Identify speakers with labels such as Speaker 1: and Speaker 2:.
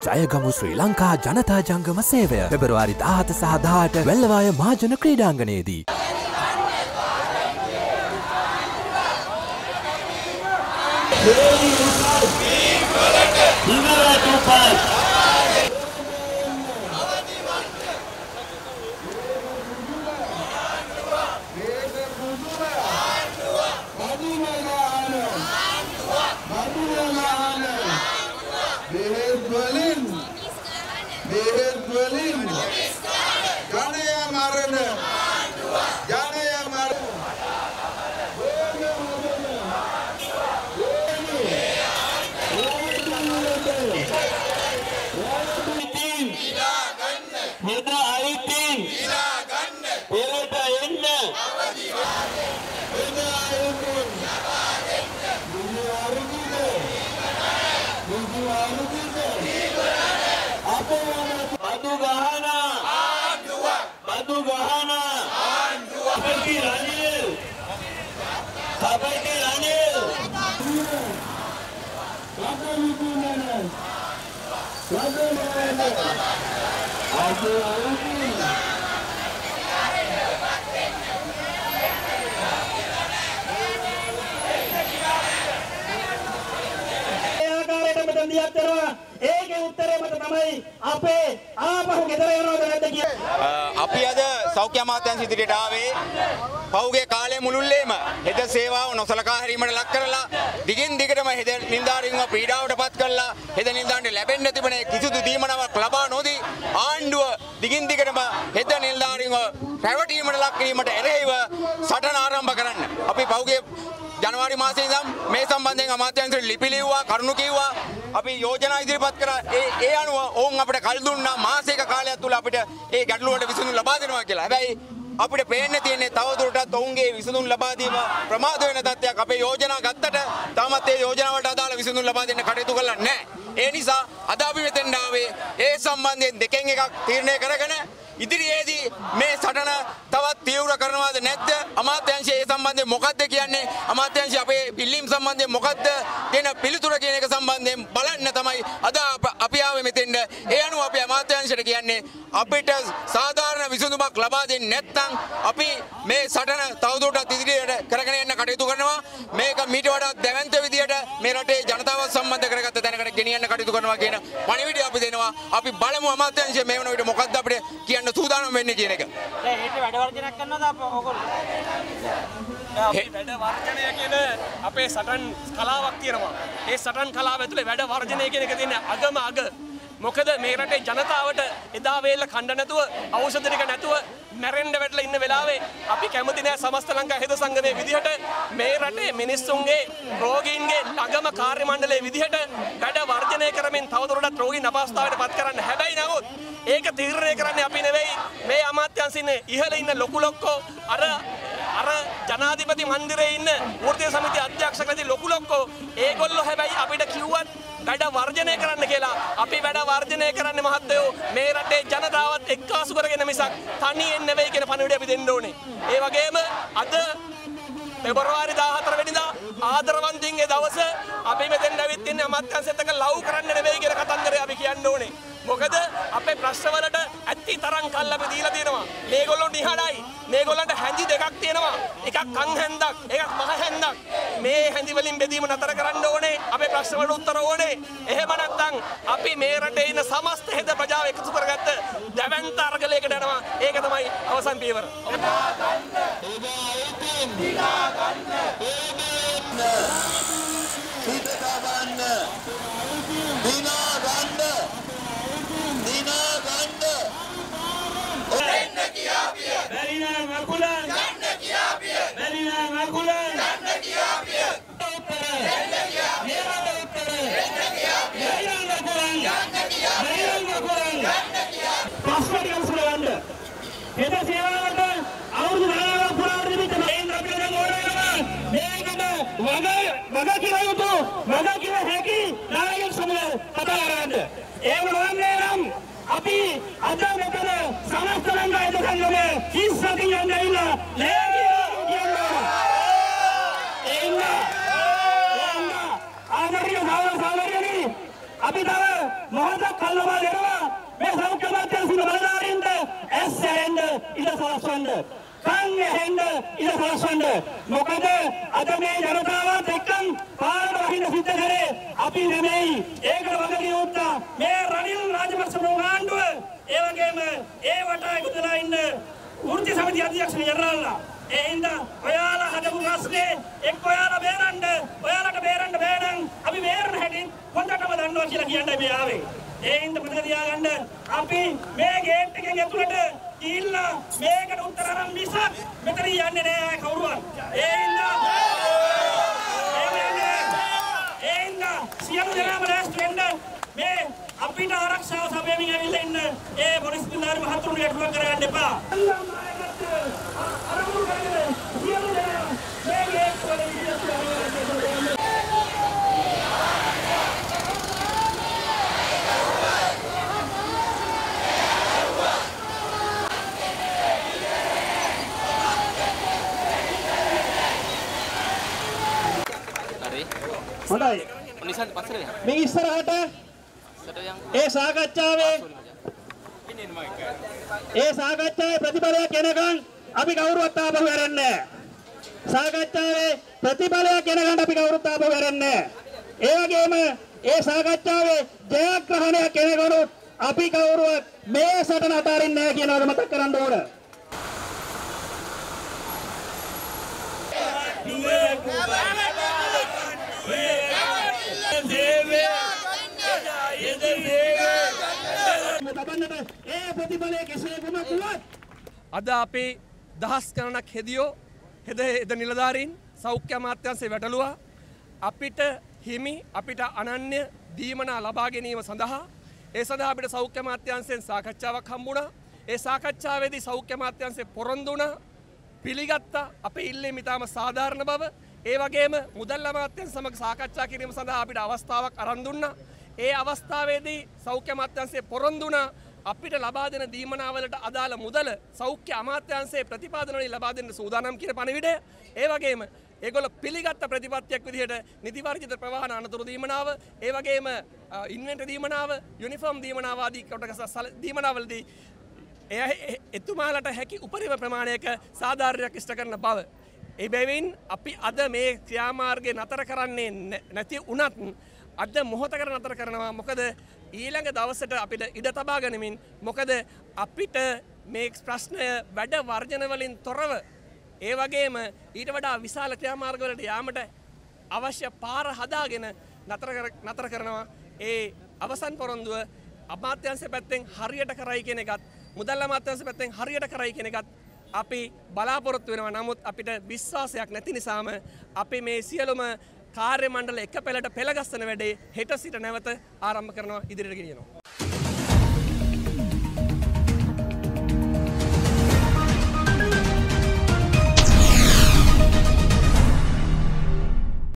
Speaker 1: ජයගමු ශ්‍රී ලංකා ජනතා ජංගම සේවය පෙබරවාරි දාහත සහදාට වෙල්ලවාය මාජන ක්‍රීඩාංගනයේදී.
Speaker 2: බෙහෙත් වලින් බෙහෙත් වලින්
Speaker 3: බදු ගහන සබකි රනිල් සබකි රනිල්
Speaker 4: ඒ ආකාරයට මෙතන දියත් වෙනවා ඒකේ උත්තරේ මත තමයි අපේ ආපහු ගෙදර යනවද නැද්ද කියන්නේ
Speaker 5: අපි අද සෞඛ්‍ය අමාත්‍යංශ ඉදිරියට ආවේ. පහුගිය කාලය මුළුල්ලේම හෙද සේවාව නොසලකා හැරීමට ලක් කරලා දිගින් දිගටම හෙද නිලධාරීන්ව පීඩාවට පත් කරලා හෙද නිලධාරීන්ට ලැබෙන්න තිබෙන කිසිදු දීමනාවක් ලබා නොදී ආණ්ඩුව දිගින් දිගටම හෙද නිලධාරීන්ව රැවටීමට ලක් කිරීමට එරෙහිව සටන ආරම්භ කරන්න. අපි පහුගිය ජනවාරි මාසේ ඉඳන් මේ සම්බන්ධයෙන් අමාත්‍යංශයට ලිපි ලිව්වා කරුණු කිව්වා. අපි යෝජනා ඉදිරිපත් කරා. ඒ ඒ අනුව ඔවුන් අපිට කල් දුන්නා. මාසයක කාලයක් තුල අපිට ඒ ගැටලුවට විසඳුම් ලබා දෙනවා කියලා. හැබැයි අපිට පේන්න තියෙන්නේ තවදුරටත් ඔවුන්ගේ විසඳුම් ලබා දීම ප්‍රමාද වෙන තත්ත්වයක් අපේ යෝජනා ගත්තට තාමත් ඒ යෝජනාවට අදාළ විසඳුම් ලබා දෙන්න කටයුතු කරලා නැහැ. ඒ නිසා අද අපි මෙතෙන්ට ආවේ ඒ සම්බන්ධයෙන් දෙකෙන් එකක් තීරණය කරගෙන ඉදිරියේදී මේ සටන තවත් තීව්‍ර කරනවාද නැද්ද? අමාත්‍යංශය ඒ සම්බන්ධයෙන් මොකක්ද කියන්නේ? අමාත්‍යංශය අපේ පිල්ලීම් සම්බන්ධයෙන් මොකක්ද කියන පිළිතුර කියන එක සම්බන්ධයෙන් බලන්න තමයි අද අප- අපි ආවේ මෙතෙන්ට ඒ අනුව අපි අමාත්‍යංශයට කියන්නේ අපිට සාධාරණ විසඳුමක් ලබා දෙන්නේ නැත්නම් අපි මේ සටන තවදුරටත් ඉදිරියට කරගෙන යන්න කටයුතු කරනවා මේක මීට වඩා දැවැන්ත විදියට මේ රටේ ජනතාව සම්බන්ධ කරගත්ත තැනකට ගෙනියන්න කටයුතු කරනවා කියන පණිවිඩය අපි දෙනවා අපි බලමු අමාත්‍යංශය මේ වන විට මොකක්ද අපිට කියන්න සූදානම් වෙන්නේ කියන එක
Speaker 4: වැඩ
Speaker 6: වර්ජනය කියන අපේ සටන් කලාවක් තියෙනවා. ඒ සටන් කලාව ඇතුලේ වැඩ වර්ජනය කියන එක තියෙන අගම අග. මොකද මේ රටේ ජනතාවට එදා වේල කණ්ඩ නැතුව ඖෂධ ටික නැතුව මැරෙන්න වැටලා ඉන්න වෙලාවේ අපි කැමති නෑ සමස්ත ලංකා හෙද සංගමයේ විදිහට. මේ රටේ මිනිස්සුන්ගේ රෝගීන්ගේ ළඟම කාර්ය මණ්ඩලයේ විදිහට වැඩ වර්ජනය කරමින් තවදුරටත් රෝගීන් අපහසුතාවයට පත් කරන්න හැබැයි නමුත් ඒක තීරණය කරන්නේ අපි නෙවෙයි. මේ අමාත්‍යංශින් ඉහළ ඉන්න ලොකු ලොක්කෝ අර අර ජනාධිපති මන්දිරේ ඉන්න වෘත්තීය සමිති අධ්‍යක්ෂකදී ලොකු ලොක්කෝ ඒගොල්ලෝ හැබැයි අපිට කිව්වත් වැඩ වර්ජනය කරන්න කියලා අපි වැඩ වර්ජනය කරන්න මහත්තයෝ මේ රටේ ජනතාවත් එක්කාසු කරගෙන මිසක් තනියෙන් නෙවෙයි කියන පණිවිඩය අපි දෙන්න ඕනේ. ඒ වගේම අද පෙබරවාරි 14 වෙනිදා ආදරවන්තින්ගේ දවස අපි මෙතෙන් ඇවිත් ඉන්නේ අමාත්‍යංශයත් එක්ක ලව් කරන්න නෙවෙයි කියන කතන්දරය අපි කියන්න ඕනේ. මොකද අපේ ප්‍රශ්නවලට ඇත්ති තරම් කල් අපි දීලා තියෙනවා. මේගොල්ලෝ නිහඬයි. මේගොල්ලන්ට හැඳි දෙකක් තියෙනවා. එකක් කන් හැන්දක්, එකක් මහ හැන්දක්. මේ හැඳි වලින් බෙදීම නතර කරන්න ඕනේ. අපේ ප්‍රශ්නවලට උත්තර ඕනේ. එහෙම නැත්නම් අපි මේ රටේ ඉන්න සමස්ත හෙද ප්‍රජාව එකතු කරගත්ත දැවැන්ත අරගලයකට යනවා. ඒක තමයි අවසන් පියවර.
Speaker 3: හිතට ගන්න දිනා ගන්න දිනා ගන්න
Speaker 4: බැරි නෑ මකුලන් ගන්න කියාපිය බැරි නෑ මකුලන් ගන්න කියාපිය උත්තර දෙන්න කියාපිය උත්තර දෙන්න කියාපිය බැරි නෑ මකුලන් ගන්න කියාපිය බැරි නෑ මකුලන් ගන්න කියාපිය ප්‍රශ්න ටික විසඳන්න හෙට සේවාවට අවුරුදු 10ක් පුරාවට තිබිච්ච මේන් අපිට දැන් ඕන වෙනවා මේකට වග වග කියලා යුතු වග කියලා හැකි නායක සමග කතා කරන්න ඒව නොවන්නේ නම් අපි අද මෙතන සමස්ත ලංකා එද සංගමේ හිස්සකින් යන්න ඇවිල්ලා ලබා දෙනවා මේ සෞඛ්‍ය අමාත්‍යාංශ බලධාරීන්ට ඇස් ඇහෙන්න ඉඩ සලස්වන්න කන් ඇහෙන්න ඉඩ සලස්වන්න මොකද අද මේ ජනතාවත් එක්කන් පාරට වහින්න සිද්ධ කරේ අපි නෙමෙයි ඒකට වගකීම උත්තා මේ රනිල් රාජපක්ෂ ප්‍රෝගාණ්ඩුව ඒ වගේම ඒ වටා එකතුලා ඉන්න වෘත්ති සමිති අධ්‍යක්ෂ ජනරාල්ලා ඒ හින්දා ඔයාලා හදපු ප්‍රශ්නේ එක්ක ඔයාලා බේරන්න ඔයාලට බේරන්න බෑ නම් අපි බේරන හැටි හොඳටම දන්නවා කියලා කියන්නයි මේ ආවේ. ඒ හින්දා මතක තියාගන්න අපි මේ ගේට් එකෙන් ඇතුළට ගිහිල්ලා මේකට උත්තර අරන් මිසක් මෙතන යන්නේ නෑ කවුරුවත්. ඒ හින්දා එහෙම යන්නේ. ඒ හින්දා සියලු දෙනාම ලෑස්ති වෙන්න මේ අපිට ආරක්ෂාව සපයමින් ඇවිල්ලා ඉන්න ඒ පොලිස් නිලධාරි මහතුරුන්ට ගැටලුවක් කරගන්න එපා.
Speaker 7: හොඳයි. මේ ඉස්සරහට ඒ සාකච්ඡාවේ ඒ සාකච්ඡාවේ ප්‍රතිඵලයක් එනකන් අපි කවුරුවත් ආපහු හැරෙන්නේ නැහැ. සාකච්ඡාවේ ප්‍රතිඵලයක් එනකන් අපි කවුරුත් ආපහු හැරෙන්නේ නැහැ. ඒ වගේම ඒ සාකච්ඡාවේ ජයග්‍රහණයක් එනකන් අපි කවුරුවත් මේ සටන අතාරින්නේ නැහැ කියනවාද මතක් කරන්න ඕන. තබන්නට ඒ ප්‍රතිඵලය කෙසේ කුමක් වුවත්
Speaker 6: අද අපේ දහස් ගණනක් හෙදියෝ හෙද එද නිලධාරීන් සෞඛ්‍ය අමාත්‍යන්සේ වැටලුවා. අපිට හිමි අපිට අනන්‍ය දීමනා ලබා ගැනීම සඳහා ඒ සඳහා අපිට සෞඛ්‍ය අමාත්‍යන්සයෙන් සාකච්ඡාවක් හම්බුණා. ඒ සාකච්ඡාවේදී සෞඛ්‍ය අමාත්‍යන්සේ පොරොන්දුනා පිළිගත්තා අපේ ඉල්ලීම ඉතාම සාධාරණ බව. ඒ වගේම මුදල් අමාත්‍යන් සමග සාකච්ඡා කිරීම සඳහා අපිට අවස්ථාවක් අරන් දුන්නා. ඒ අවස්ථාවේදී සෞඛ්‍ය අමාත්‍යන්සේ පොරොන්දුනා අපිට ලබා දෙන දීමනාවලට අදාළ මුදල සෞඛ්‍ය අමාත්‍යන්සේ ප්‍රතිපාදනවලින් ලබා දෙන්න සූදානම් කියන පණිවිඩය ඒ වගේම ඒගොල්ල පිළිගත්ත ප්‍රතිපත්තියක් විදිහට නිතිවර්ජිත ප්‍රවාහන අනතුරු දීමනාව ඒ වගේම ඉන්වෙන්ට දීමනාව යුනිෆෝම් දීමනාව ආදී කොටස සල- දීමනාවලදී එය එතුමාලට හැකි උපරිම ප්‍රමාණයක සාධාරයක් ඉෂ්ට කරන බව. එබැවින් අපි අද මේ ක්‍රියාමාර්ගය නතර කරන්නේ නැ- නැති උනත් අද මොහොතකර නතර කරනවා මොකද ඊළඟ දවසට අපිට ඉඩ තබා ගනිමින් මොකද අපිට මේ ප්‍රශ්නය වැඩ වර්ජනවලින් තොරව ඒ වගේම ඊට වඩා විශාල ක්‍රියාමාර්ගවලට යාමට අවශ්‍ය පාර හදාගෙන නතර කර- නතර කරනවා. ඒ අවසන් පොරොන්දුව අමාත්‍යන්ස පැත්තෙන් හරියට කරයි කෙන එකත් මුදල් අමාත්‍යන්ස පැත්තෙන් හරියට කරයි කෙන එකත් අපි බලාපොරොත්තු වෙනවා. නමුත් අපිට විශ්වාසයක් නැති නිසාම අපි මේ සියලුම කාර්ය මණ්ඩල එක පෙළට පෙළගස්සන වැඩේ හෙට සිට නැවත ආරම්භ කරනවා ඉදිරියට ගෙනියනවා.